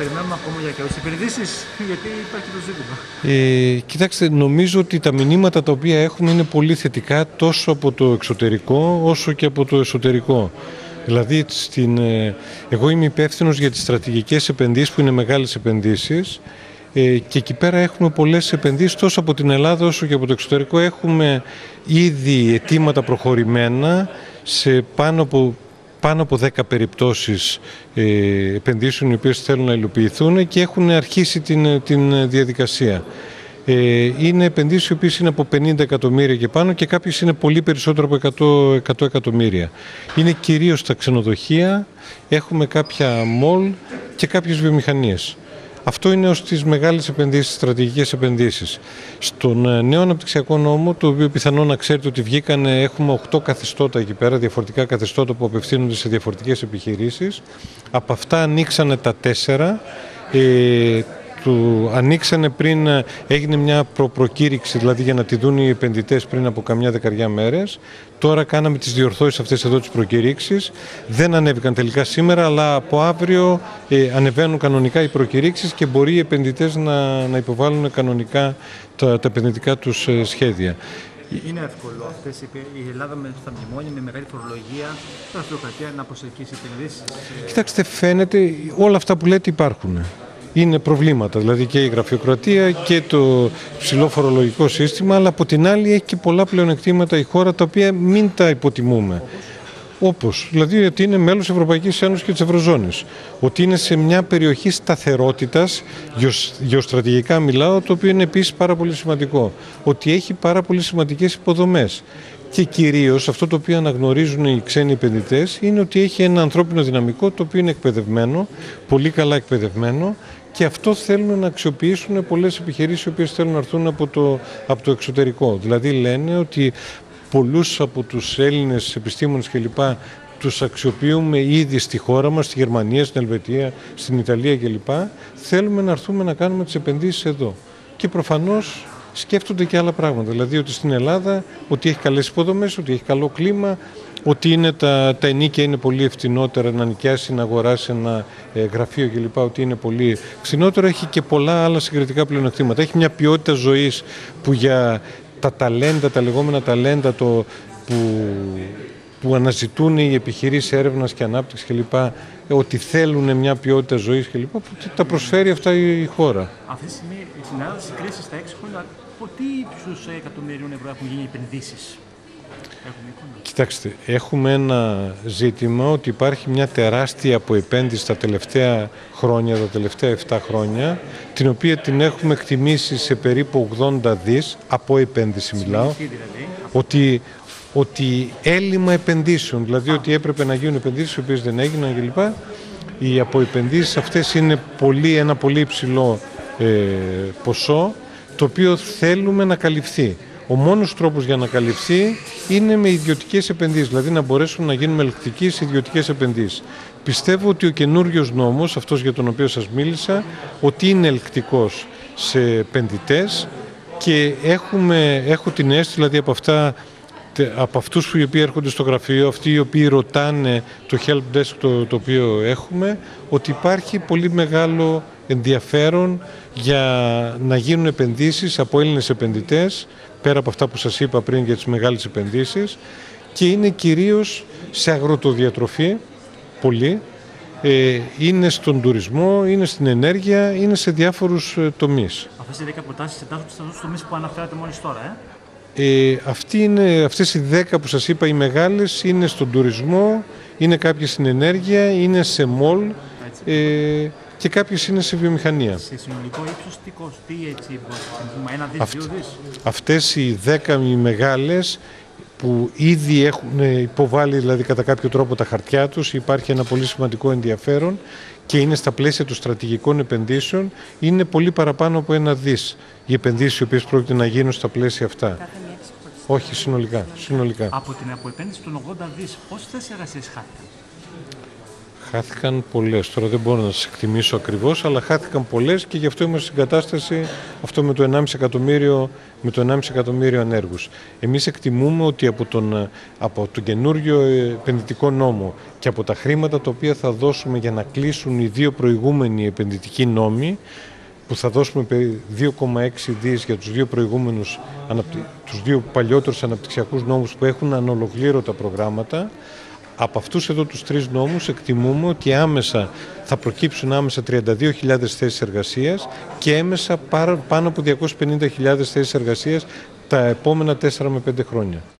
περιμένουμε ακόμα για καιρό επενδύσει, γιατί υπάρχει το ζήτημα. Ε, κοιτάξτε, νομίζω ότι τα μηνύματα τα οποία έχουμε είναι πολύ θετικά τόσο από το εξωτερικό όσο και από το εσωτερικό. Δηλαδή, στην, ε, εγώ είμαι υπεύθυνος για τις στρατηγικές επενδύσεις που είναι μεγάλες επενδύσεις ε, και εκεί πέρα έχουμε πολλές επενδύσεις τόσο από την Ελλάδα όσο και από το εξωτερικό. Έχουμε ήδη αιτήματα προχωρημένα σε πάνω από πάνω από 10 περιπτώσεις ε, επενδύσεων οι οποίες θέλουν να υλοποιηθούν και έχουν αρχίσει την, την διαδικασία. Ε, είναι επενδύσεις οι οποίες είναι από 50 εκατομμύρια και πάνω και κάποιες είναι πολύ περισσότερο από 100, 100 εκατομμύρια. Είναι κυρίως τα ξενοδοχεία, έχουμε κάποια μολ και κάποιες βιομηχανίες. Αυτό είναι ως τις μεγάλες επενδύσεις, στρατηγικές επενδύσεις. Στον ε, νέο αναπτυξιακό νόμο, το οποίο πιθανόν να ξέρετε ότι βγήκαν, έχουμε 8 καθεστώτα εκεί πέρα, διαφορετικά καθεστώτα που απευθύνονται σε διαφορετικές επιχειρήσεις. Από αυτά ανοίξανε τα τέσσερα. Ε, του ανοίξανε πριν, ε, έγινε μια προ προκήρυξη, δηλαδή για να τη δουν οι επενδυτές πριν από καμιά δεκαριά μέρες. Τώρα κάναμε τις διορθώσεις αυτές εδώ τις προκηρύξεις. Δεν ανέβηκαν τελικά σήμερα, αλλά από αύριο ε, ανεβαίνουν κανονικά οι προκηρύξεις και μπορεί οι επενδυτές να, να υποβάλουν κανονικά τα, τα επενδυτικά τους ε, σχέδια. Είναι εύκολο αυτές, η Ελλάδα με τα μνημόνια, με μεγάλη φορολογία, τα να προσελκύσει επενδύσεις; Κοιτάξτε, φαίνεται όλα αυτά που λέτε υπάρχουν είναι προβλήματα. Δηλαδή και η γραφειοκρατία και το ψηλό φορολογικό σύστημα, αλλά από την άλλη έχει και πολλά πλεονεκτήματα η χώρα τα οποία μην τα υποτιμούμε. Όπως, δηλαδή ότι είναι μέλος Ευρωπαϊκής Ένωσης και της Ευρωζώνης. Ότι είναι σε μια περιοχή σταθερότητας, γεωστρατηγικά μιλάω, το οποίο είναι επίσης πάρα πολύ σημαντικό. Ότι έχει πάρα πολύ σημαντικές υποδομές. Και κυρίως αυτό το οποίο αναγνωρίζουν οι ξένοι επενδυτές είναι ότι έχει ένα ανθρώπινο δυναμικό το οποίο είναι εκπαιδευμένο, πολύ καλά εκπαιδευμένο και αυτό θέλουν να αξιοποιήσουν πολλές επιχειρήσεις οι οποίες θέλουν να έρθουν από το, από το εξωτερικό. Δηλαδή λένε ότι πολλούς από τους Έλληνες επιστήμονες κλπ τους αξιοποιούμε ήδη στη χώρα μας, στη Γερμανία, στην Ελβετία, στην Ιταλία κλπ. Θέλουμε να έρθουμε να κάνουμε τις επενδύσεις εδώ. Και προφανώς σκέφτονται και άλλα πράγματα. Δηλαδή ότι στην Ελλάδα ότι έχει καλές υποδομές, ότι έχει καλό κλίμα, ότι είναι τα, τα ενίκια είναι πολύ ευθυνότερα να νοικιάσει, να αγοράσει ένα ε, γραφείο κλπ. Ότι είναι πολύ φθηνότερο. Έχει και πολλά άλλα συγκριτικά πλεονεκτήματα. Έχει μια ποιότητα ζωής που για τα ταλέντα, τα λεγόμενα ταλέντα το, που, που αναζητούν οι επιχειρήσεις έρευνας και ανάπτυξης κλπ. Ότι θέλουν μια ποιότητα ζωής κλπ. Που τα προσφέρει αυτά η χώρα. Αυτή τη στιγμή στην Ελλάδα στις κρίσεις στα έξι χρόνια, τι ύψους εκατομμυρίων ευρώ έχουν γίνει επενδύσεις; Κοιτάξτε, έχουμε ένα ζήτημα ότι υπάρχει μια τεράστια αποεπένδυση τα τελευταία χρόνια, τα τελευταία 7 χρόνια, την οποία την έχουμε εκτιμήσει σε περίπου 80 δις, από επένδυση μιλάω, δηλαδή. ότι, ότι έλλειμμα επενδύσεων, δηλαδή ότι έπρεπε να γίνουν επενδύσεις οι οποίες δεν έγιναν κλπ. Οι αποεπενδύσεις αυτές είναι πολύ, ένα πολύ υψηλό ε, ποσό, το οποίο θέλουμε να καλυφθεί. Ο μόνος τρόπος για να καλυφθεί είναι με ιδιωτικές επενδύσεις, δηλαδή να μπορέσουν να γίνουν ελεκτικοί σε ιδιωτικές επενδύσεις. Πιστεύω ότι ο καινούριος νόμος, αυτός για τον οποίο σας μίλησα, ότι είναι ελεκτικός σε επενδυτές και έχουμε, έχω την αίσθηση δηλαδή από αυτά από αυτούς που οι οποίοι έρχονται στο γραφείο, αυτοί οι οποίοι ρωτάνε το help desk το, το οποίο έχουμε, ότι υπάρχει πολύ μεγάλο ενδιαφέρον για να γίνουν επενδύσεις από Έλληνες επενδυτές πέρα από αυτά που σας είπα πριν για τις μεγάλες επενδύσεις και είναι κυρίως σε αγροτοδιατροφή, πολύ, ε, είναι στον τουρισμό, είναι στην ενέργεια, είναι σε διάφορους ε, τομείς. Αυτές οι 10 προτάσεις εντάσσονται στους τομείς που αναφέρατε μόλις τώρα, ε; Ε, αυτή είναι, αυτές οι 10 που σας είπα οι μεγάλες είναι στον τουρισμό, είναι κάποιες στην ενέργεια, είναι σε μολ, ε, και κάποιες είναι σε βιομηχανία. Σε συνολικό ύψος τι κοστίζει έτσι, ένα δις, Αυτ, δύο Αυτές οι δέκα μεγάλες που ήδη έχουν υποβάλει δηλαδή κατά κάποιο τρόπο τα χαρτιά τους, υπάρχει ένα πολύ σημαντικό ενδιαφέρον και είναι στα πλαίσια των στρατηγικών επενδύσεων, είναι πολύ παραπάνω από ένα δις οι επενδύσεις οι οποίες πρόκειται να γίνουν στα πλαίσια αυτά. Όχι, συνολικά. συνολικά. Από την αποεπένδυση των 80 δις, πόσες θέσεις εργασίες χάθηκαν Χάθηκαν πολλές. Τώρα δεν μπορώ να σας εκτιμήσω ακριβώς, αλλά χάθηκαν πολλές και γι' αυτό είμαστε στην κατάσταση αυτό με το 1,5 εκατομμύριο, με το 1,5 εκατομμύριο ανέργους. Εμείς εκτιμούμε ότι από τον, από τον καινούριο επενδυτικό νόμο και από τα χρήματα τα οποία θα δώσουμε για να κλείσουν οι δύο προηγούμενοι επενδυτικοί νόμοι, που θα δώσουμε 2,6 δις για τους δύο προηγούμενους, τους δύο παλιότερους αναπτυξιακούς νόμους που έχουν ανολοκλήρωτα προγράμματα, από αυτούς εδώ τους τρεις νόμους εκτιμούμε ότι άμεσα θα προκύψουν άμεσα 32.000 θέσεις εργασίας και έμεσα πάνω από 250.000 θέσεις εργασίας τα επόμενα 4 με 5 χρόνια.